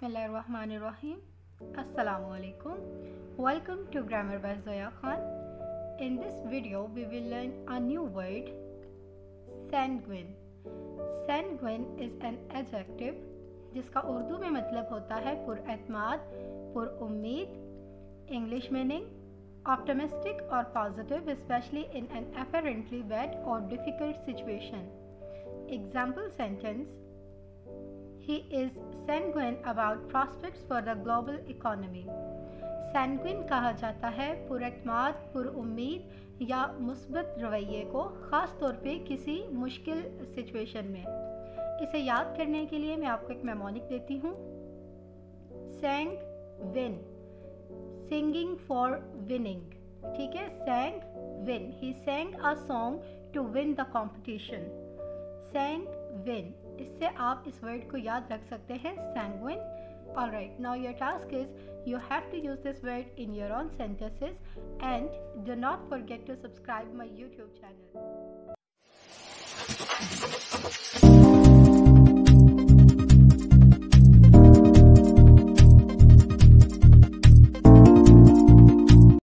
बिसमीम अलकुम welcome to grammar बजोया Khan in this video we will learn a new word sanguine sanguine is an adjective जिसका उर्दू में मतलब होता है पुरमाद पुर उम्मीद इंग्लिश मीनिंग ऑप्टोमिस्टिक और positive especially in an apparently bad और difficult situation example sentence He is sanguine about prospects for the global economy. Sanguine कहा जाता है, पुरतमाद पुरुम्मीद या मुस्बत रवैये को, ख़ास तौर पे किसी मुश्किल सिचुएशन में। इसे याद करने के लिए मैं आपको एक मेमोनिक देती हूँ। Sang win singing for winning ठीक है? Sang win he sang a song to win the competition win इससे आप इस वर्ड को याद रख सकते हैं sanguine all right now your task is you have to use this word in your own sentences and do not forget to subscribe my YouTube channel